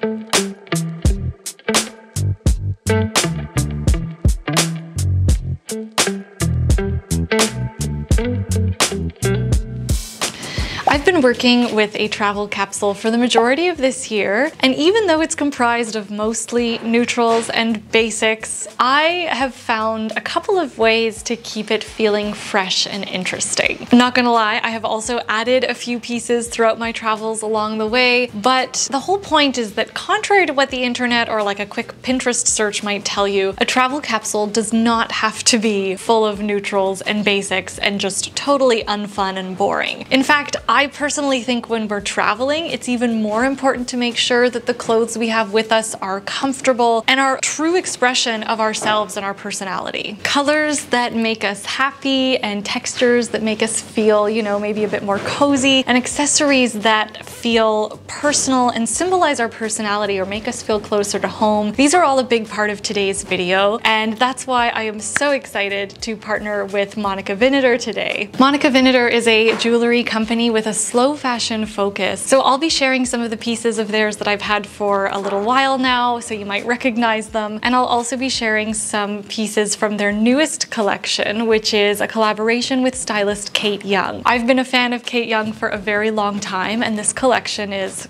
I've been working with a travel capsule for the majority of this year, and even though it's comprised of mostly neutrals and basics, I have found a couple of ways to keep it feeling fresh and interesting. Not gonna lie, I have also added a few pieces throughout my travels along the way, but the whole point is that contrary to what the internet or like a quick Pinterest search might tell you, a travel capsule does not have to be full of neutrals and basics and just totally unfun and boring. In fact, I personally think when we're traveling, it's even more important to make sure that the clothes we have with us are comfortable and are true expression of ourselves and our personality. Colors that make us happy and textures that make us feel, you know, maybe a bit more cozy and accessories that feel personal and symbolize our personality or make us feel closer to home. These are all a big part of today's video and that's why I am so excited to partner with Monica Vinader today. Monica Vinader is a jewelry company with a slow fashion focus. So I'll be sharing some of the pieces of theirs that I've had for a little while now, so you might recognize them. And I'll also be sharing some pieces from their newest collection, which is a collaboration with stylist Kate Young. I've been a fan of Kate Young for a very long time, and this collection is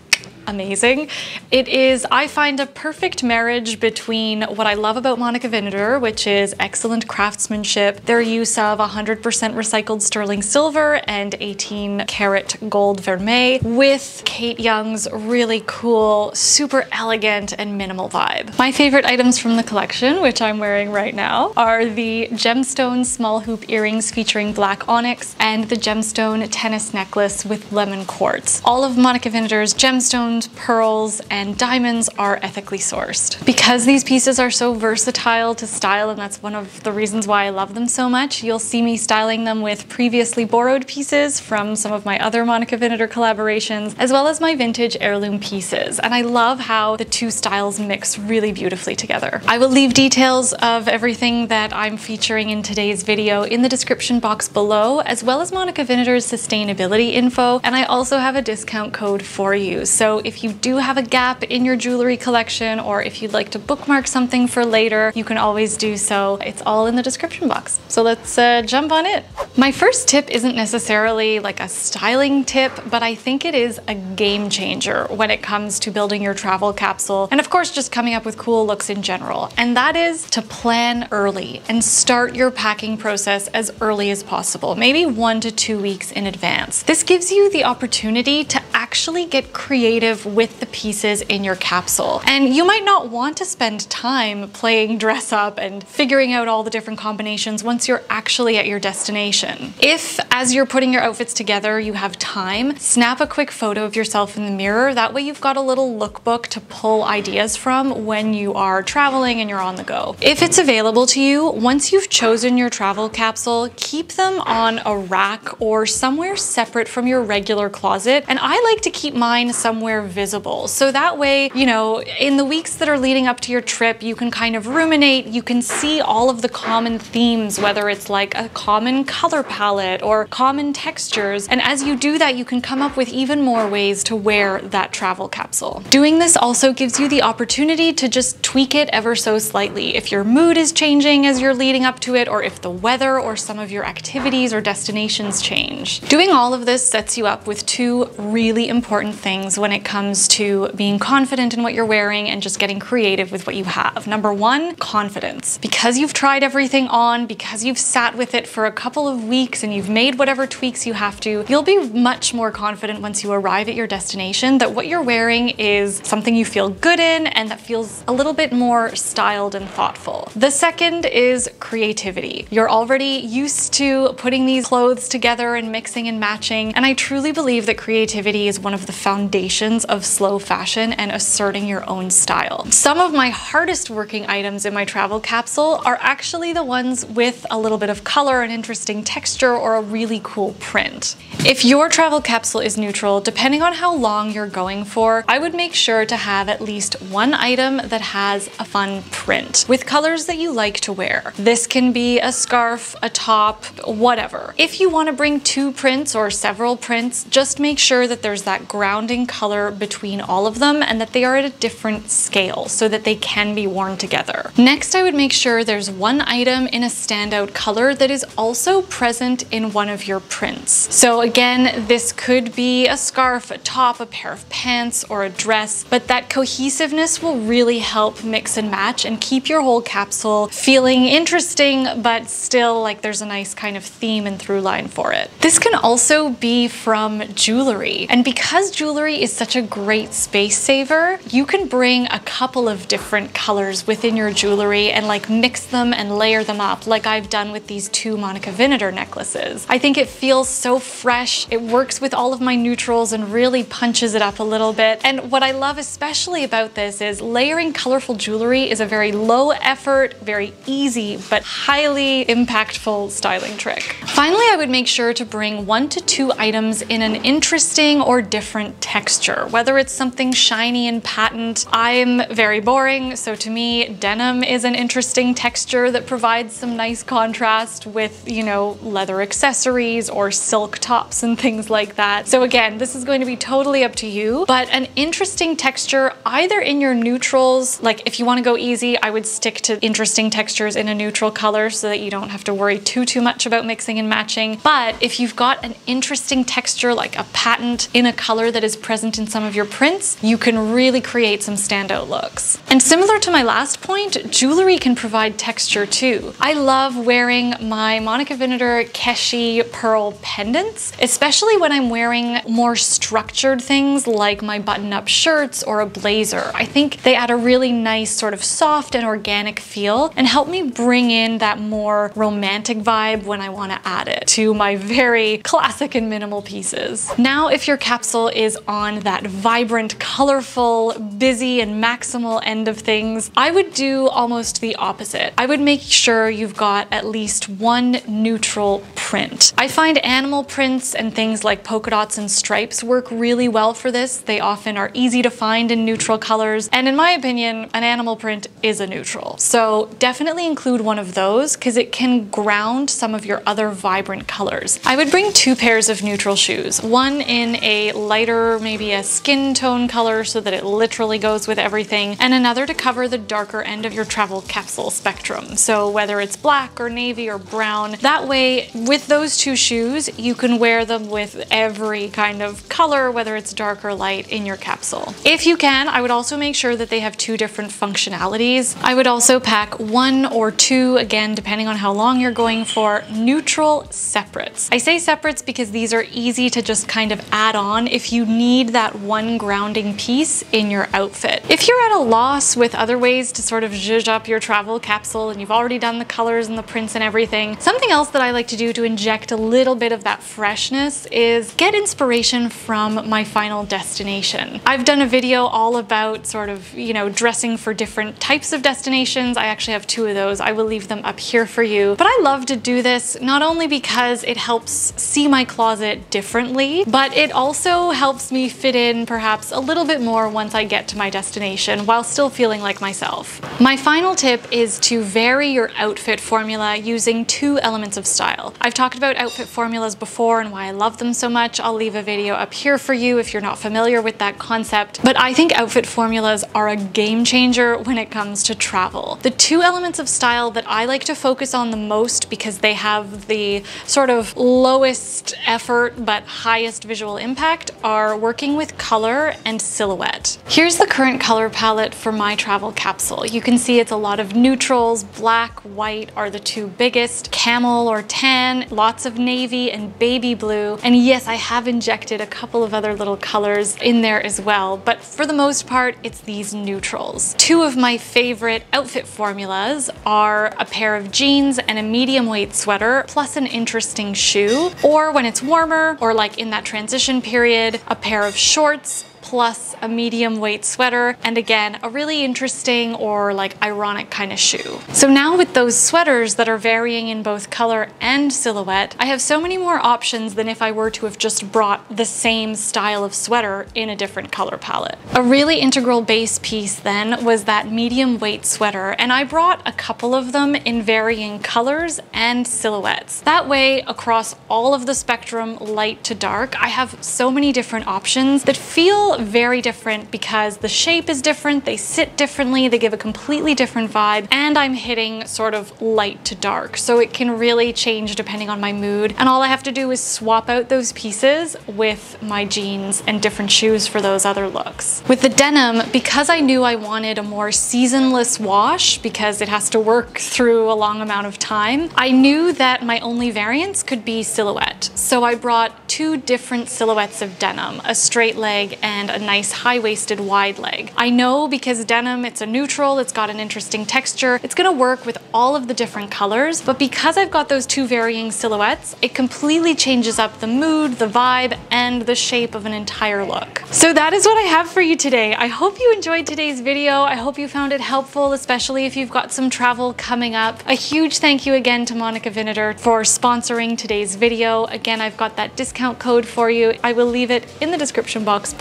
amazing. It is, I find, a perfect marriage between what I love about Monica Vinader, which is excellent craftsmanship, their use of 100% recycled sterling silver and 18 karat gold vermeil, with Kate Young's really cool, super elegant and minimal vibe. My favorite items from the collection, which I'm wearing right now, are the gemstone small hoop earrings featuring black onyx and the gemstone tennis necklace with lemon quartz. All of Monica Vinader's gemstones pearls, and diamonds are ethically sourced. Because these pieces are so versatile to style, and that's one of the reasons why I love them so much, you'll see me styling them with previously borrowed pieces from some of my other Monica Vinader collaborations, as well as my vintage heirloom pieces. And I love how the two styles mix really beautifully together. I will leave details of everything that I'm featuring in today's video in the description box below, as well as Monica Vinader's sustainability info, and I also have a discount code for you. So if you do have a gap in your jewelry collection or if you'd like to bookmark something for later, you can always do so. It's all in the description box. So let's uh, jump on it. My first tip isn't necessarily like a styling tip, but I think it is a game changer when it comes to building your travel capsule and of course just coming up with cool looks in general. And that is to plan early and start your packing process as early as possible, maybe one to two weeks in advance. This gives you the opportunity to actually get creative with the pieces in your capsule. And you might not want to spend time playing dress up and figuring out all the different combinations once you're actually at your destination. If, as you're putting your outfits together, you have time, snap a quick photo of yourself in the mirror. That way you've got a little lookbook to pull ideas from when you are traveling and you're on the go. If it's available to you, once you've chosen your travel capsule, keep them on a rack or somewhere separate from your regular closet. And I like to keep mine somewhere visible. So that way, you know, in the weeks that are leading up to your trip, you can kind of ruminate, you can see all of the common themes, whether it's like a common color palette or common textures. And as you do that, you can come up with even more ways to wear that travel capsule. Doing this also gives you the opportunity to just tweak it ever so slightly. If your mood is changing as you're leading up to it, or if the weather or some of your activities or destinations change. Doing all of this sets you up with two really important things when it comes to being confident in what you're wearing and just getting creative with what you have. Number one, confidence. Because you've tried everything on, because you've sat with it for a couple of weeks and you've made whatever tweaks you have to, you'll be much more confident once you arrive at your destination that what you're wearing is something you feel good in and that feels a little bit more styled and thoughtful. The second is creativity. You're already used to putting these clothes together and mixing and matching, and I truly believe that creativity is one of the foundations of slow fashion and asserting your own style. Some of my hardest working items in my travel capsule are actually the ones with a little bit of color and interesting texture or a really cool print. If your travel capsule is neutral, depending on how long you're going for, I would make sure to have at least one item that has a fun print with colors that you like to wear. This can be a scarf, a top, whatever. If you want to bring two prints or several prints, just make sure that there's that grounding color between all of them and that they are at a different scale so that they can be worn together. Next, I would make sure there's one item in a standout color that is also present in one of your prints. So again, this could be a scarf, a top, a pair of pants, or a dress, but that cohesiveness will really help mix and match and keep your whole capsule feeling interesting, but still like there's a nice kind of theme and through line for it. This can also be from jewelry. And because jewelry is such a great space saver, you can bring a couple of different colors within your jewelry and like mix them and layer them up like I've done with these two Monica Vinader necklaces. I think it feels so fresh. It works with all of my neutrals and really punches it up a little bit. And what I love especially about this is layering colorful jewelry is a very low effort, very easy, but highly impactful styling trick. Finally, I would make sure to bring one to two items in an interesting or different texture, whether it's something shiny and patent. I'm very boring, so to me, denim is an interesting texture that provides some nice contrast with, you know, leather accessories or silk tops and things like that. So again, this is going to be totally up to you, but an interesting texture either in your neutrals, like if you want to go easy, I would stick to interesting textures in a neutral color so that you don't have to worry too, too much about mixing and matching. But if you've got an interesting texture like a patent in a color that is present in some of your prints, you can really create some standout looks. And similar to my last point, jewelry can provide texture too. I love wearing my Monica Vinader Keshi pearl pendants, especially when I'm wearing more structured things like my button-up shirts or a blazer. I think they add a really nice sort of soft and organic feel and help me bring in that more romantic vibe when I want to add it to my very classic and minimal pieces. Now, if your capsule is on that vibrant, colorful, busy, and maximal end of things, I would do almost the opposite. I would make sure you've got at least one neutral print. I find animal prints and things like polka dots and stripes work really well for this. They often are easy to find in neutral colors, and in my opinion, an animal print is a neutral. So definitely include one of those because it can ground some of your other vibrant colors. I would bring two pairs of neutral shoes, one in a lighter, maybe a skin tone color so that it literally goes with everything, and another to cover the darker end of your travel capsule spectrum. So whether it's black or navy or brown, that way with those two shoes, you can wear them with every kind of color, whether it's dark or light in your capsule. If you can, I would also make sure that they have two different functionalities. I would also pack one or two, again, depending on how long you're going for, neutral separates. I say separates because these are easy to just kind of add on if you need that one grounding piece in your outfit. If you're at a loss with other ways to sort of zhuzh up your travel capsule and you've already done the colors and the prints and everything, something else that I like to do to inject a little bit of that freshness is get inspiration from my final destination. I've done a video all about sort of, you know, dressing for different types of destinations. I actually have two of those. I will leave them up here for you. But I love to do this not only because it helps see my closet differently, but it also helps me fit in perhaps a little bit more once I get to my destination while still feeling like myself. My final tip is to vary your outfit formula using two elements of style. I've talked about outfit formulas before and why I love them so much. I'll leave a video up here for you if you're not familiar with that concept. But I think outfit formulas are a game changer when it comes to travel. The two elements of style that I like to focus on the most because they have the sort of lowest effort but highest visual impact are working with color and silhouette. Here's the current color palette for my travel capsule. You can see it's a lot of neutrals, black, white are the two biggest, camel or tan, lots of navy and baby blue. And yes, I have injected a couple of other little colors in there as well, but for the most part, it's these neutrals. Two of my favorite outfit formulas are a pair of jeans and a medium weight sweater, plus an interesting shoe, or when it's warmer, or like in that transition period, a pair of shorts, plus a medium weight sweater, and again, a really interesting or like ironic kind of shoe. So now with those sweaters that are varying in both color and silhouette, I have so many more options than if I were to have just brought the same style of sweater in a different color palette. A really integral base piece then was that medium weight sweater, and I brought a couple of them in varying colors and silhouettes. That way, across all of the spectrum, light to dark, I have so many different options that feel very different because the shape is different, they sit differently, they give a completely different vibe, and I'm hitting sort of light to dark. So it can really change depending on my mood. And all I have to do is swap out those pieces with my jeans and different shoes for those other looks. With the denim, because I knew I wanted a more seasonless wash because it has to work through a long amount of time, I knew that my only variants could be silhouette. So I brought two different silhouettes of denim, a straight leg and a nice high-waisted wide leg. I know because denim, it's a neutral, it's got an interesting texture, it's gonna work with all of the different colors, but because I've got those two varying silhouettes, it completely changes up the mood, the vibe, and the shape of an entire look. So that is what I have for you today. I hope you enjoyed today's video. I hope you found it helpful, especially if you've got some travel coming up. A huge thank you again to Monica Vinader for sponsoring today's video. Again, I've got that discount code for you. I will leave it in the description box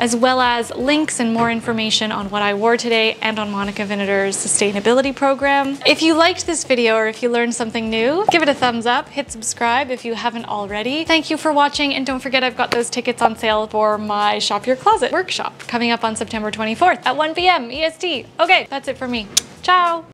as well as links and more information on what I wore today and on Monica Vinader's sustainability program. If you liked this video or if you learned something new, give it a thumbs up, hit subscribe if you haven't already. Thank you for watching, and don't forget I've got those tickets on sale for my Shop Your Closet workshop coming up on September 24th at 1 p.m. EST. Okay, that's it for me. Ciao!